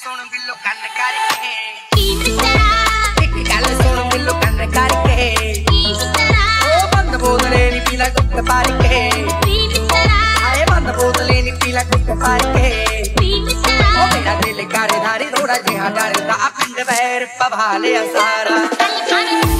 ਸੁਣ ਬਿੱਲੋ ਕੰਨ ਕਰਕੇ ਕੀ ਮਿੱਤਰਾ ਇੱਕ ਗੱਲ ਸੁਣ ਬਿੱਲੋ ਕੰਨ ਕਰਕੇ ਕੀ ਮਿੱਤਰਾ ਉਹ ਬੰਦ ਬੋਤਲੇ ਨੀ ਪੀਲਾ ਗੁੱਟ ਪਾਰ ਕੇ ਕੀ ਮਿੱਤਰਾ ਆਏ ਬੰਦ ਬੋਤਲੇ ਨੀ ਪੀਲਾ ਗੁੱਟ ਪਾਰ ਕੇ ਕੀ ਉਹ ਮਿੱਤਰਾ ਮੇਰਾ ਦਿਲ ਕਰੇ ਧਾਰੀ ਥੋੜਾ ਜਿਹਾ ਡਰਦਾ ਆ ਪਿੰਡ ਬੈਰ ਪਵਾ ਲਿਆ ਸਾਰਾ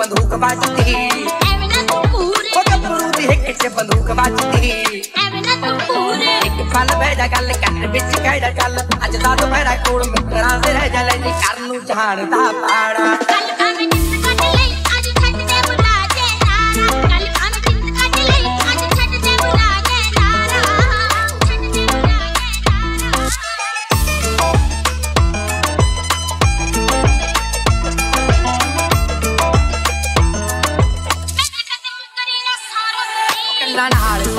ਬੰਦੂਕ ਵੱਜਦੀ ਐਵੇਂ ਨਾ ਤੂੰ ਪੂਰੇ ਉਹ ਗੱਭਰੂ ਦੀ ਹਿੱਕ 'ਚ ਬੰਦੂਕ ਵੱਜਦੀ ਐਵੇਂ ਨਾ ਤੂੰ ਪੂਰੇ ਇੱਕ ਪਲ ਬਹਿ ਗੱਲ ਕੰਨ ਵਿੱਚ ਕਹਿ ਜਾ ਅੱਜ ਦਾ ਦੁਪਹਿਰਾ ਕੋਲ ਮਿੱਤਰਾਂ ਦੇ ਰਹਿ ਜਾ ਲੈਂਦੀ ਕਰਨ ਨੂੰ ਜਾਣਦਾ ਪਾੜਾ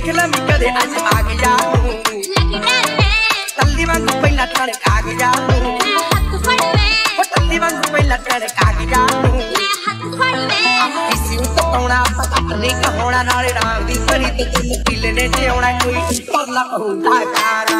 देखलम कदे आज आग जाऊँ। तल्ली वांगू पहिला तड़ काग जाऊँ। ओ तल्ली वांगू पहिला तड़ काग जाऊँ। किसी तो कौना पता नहीं कहोना नाले राम दी। परी तो तुम पीले ने जेवना कोई पगला कहूँ दा कारा